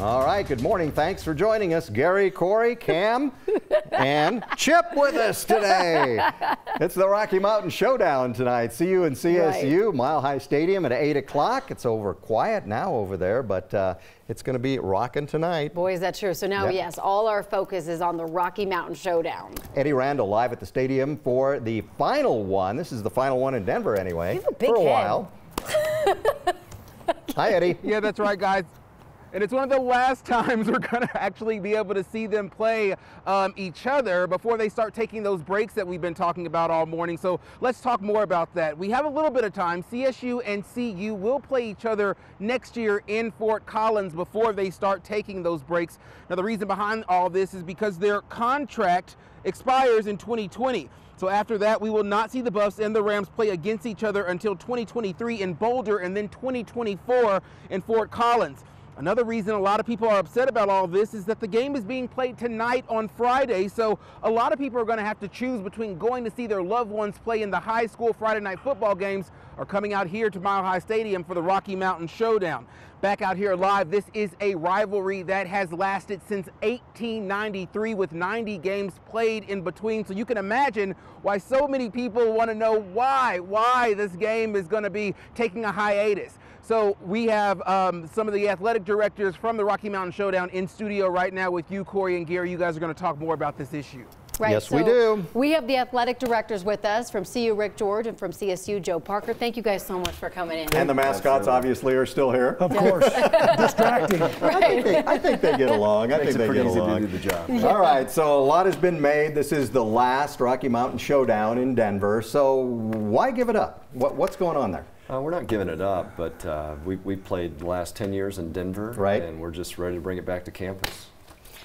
All right, good morning. Thanks for joining us. Gary, Corey, Cam, and Chip with us today. It's the Rocky Mountain Showdown tonight. CU in CSU, right. Mile High Stadium at 8 o'clock. It's over quiet now over there, but uh, it's going to be rocking tonight. Boy, is that true. So now, yep. yes, all our focus is on the Rocky Mountain Showdown. Eddie Randall live at the stadium for the final one. This is the final one in Denver anyway. You have a big for a head. while. Hi, Eddie. Yeah, that's right, guys and it's one of the last times we're going to actually be able to see them play um, each other before they start taking those breaks that we've been talking about all morning. So let's talk more about that. We have a little bit of time. CSU and CU will play each other next year in Fort Collins before they start taking those breaks. Now, the reason behind all this is because their contract expires in 2020. So after that, we will not see the Buffs and the Rams play against each other until 2023 in Boulder and then 2024 in Fort Collins. Another reason a lot of people are upset about all this is that the game is being played tonight on Friday, so a lot of people are going to have to choose between going to see their loved ones play in the high school Friday night football games or coming out here to Mile High Stadium for the Rocky Mountain Showdown. Back out here live, this is a rivalry that has lasted since 1893 with 90 games played in between, so you can imagine why so many people want to know why, why this game is going to be taking a hiatus. So we have um, some of the athletic directors from the Rocky Mountain Showdown in studio right now with you, Corey and Gary. You guys are going to talk more about this issue. Right. Yes, so we do. We have the athletic directors with us from CU Rick George and from CSU Joe Parker. Thank you guys so much for coming in. And the mascots obviously are still here. Of course. Distracting. Right. I, think they, I, think they, get along. I think they get along. do the job. Yeah. All right, so a lot has been made. This is the last Rocky Mountain Showdown in Denver. So why give it up? What, what's going on there? Uh, we're not giving it up, but uh, we, we played the last 10 years in Denver, right. and we're just ready to bring it back to campus.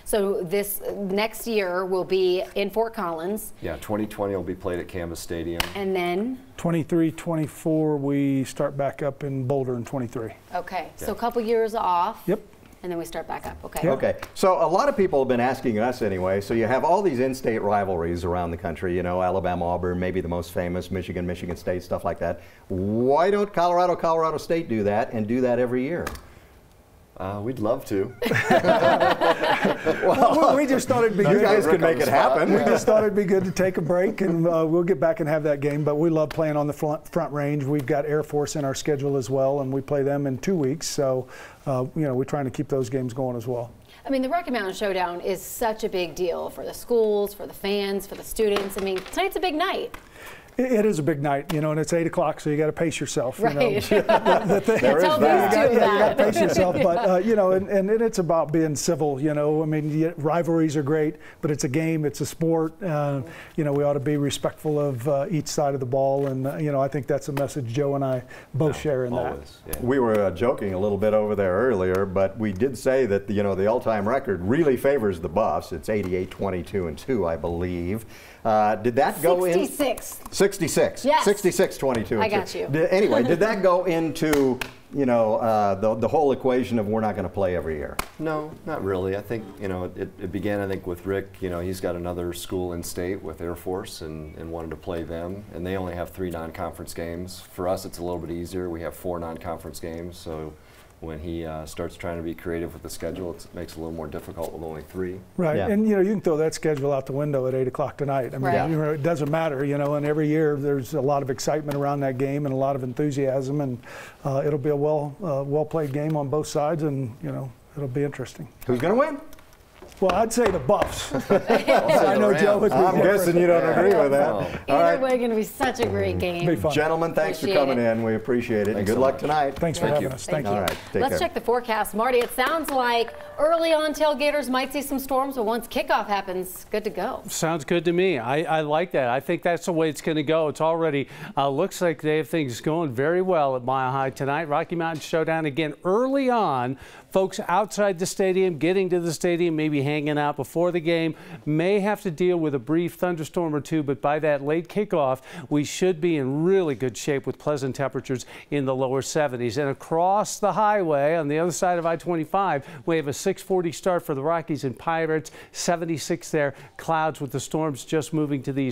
So this next year will be in Fort Collins. Yeah, 2020 will be played at Canvas Stadium. And then? 23, 24, we start back up in Boulder in 23. Okay, yeah. so a couple years off. Yep and then we start back up. Okay. Okay. So a lot of people have been asking us anyway. So you have all these in-state rivalries around the country. You know, Alabama, Auburn, maybe the most famous, Michigan, Michigan State, stuff like that. Why don't Colorado, Colorado State do that and do that every year? Uh, we'd love to. well, we just thought it'd be you good. You guys could make it happen. We just thought it'd be good to take a break, and uh, we'll get back and have that game. But we love playing on the front, front range. We've got Air Force in our schedule as well, and we play them in two weeks. So, uh, you know, we're trying to keep those games going as well. I mean, the Rocky Mountain Showdown is such a big deal for the schools, for the fans, for the students. I mean, tonight's a big night it is a big night, you know, and it's eight o'clock, so you got to pace yourself. Right. You know? the, the there is that. You got, yeah, got to pace yourself, but uh, you know, and, and, it's about being civil. You know, I mean, rivalries are great, but it's a game, it's a sport. Uh, you know, we ought to be respectful of uh, each side of the ball, and uh, you know, I think that's a message Joe and I both share in always, that. Yeah. We were uh, joking a little bit over there earlier, but we did say that you know the all-time record really favors the Buffs. It's 88, 22, and two, I believe. Uh, did that go in? 66. 66. Yes. 66, 22. I got you. Did, anyway, did that go into you know uh, the the whole equation of we're not going to play every year? No, not really. I think you know it, it, began. I think with Rick. You know he's got another school in state with Air Force and, and wanted to play them, and they only have three non-conference games. For us, it's a little bit easier. We have four non-conference games, so when he uh, starts trying to be creative with the schedule, it makes it a little more difficult with only three. Right, yeah. and you know you can throw that schedule out the window at eight o'clock tonight. I mean, right. you know, it doesn't matter, you know. And every year there's a lot of excitement around that game and a lot of enthusiasm, and uh, it'll be a well uh, well played game on both sides, and you know it'll be interesting. Who's going to win? Well, I'd say the Buffs. I know Joe would be I'm guessing you don't agree with that. Either All right. way, going to be such a great game. Be fun. Gentlemen, thanks appreciate for coming it. in. We appreciate it. Thanks and good so luck tonight. Thanks for Thank having you. us. Thank, Thank you. you. All right, take Let's care. check the forecast. Marty, it sounds like early on tailgaters might see some storms, but once kickoff happens, good to go. Sounds good to me. I, I like that. I think that's the way it's going to go. It's already uh, looks like they have things going very well at Mile High tonight. Rocky Mountain Showdown again early on. Folks outside the stadium, getting to the stadium, maybe hanging out before the game, may have to deal with a brief thunderstorm or two, but by that late kickoff, we should be in really good shape with pleasant temperatures in the lower 70s. And across the highway on the other side of I-25, we have a 640 start for the Rockies and Pirates, 76 there, clouds with the storms just moving to the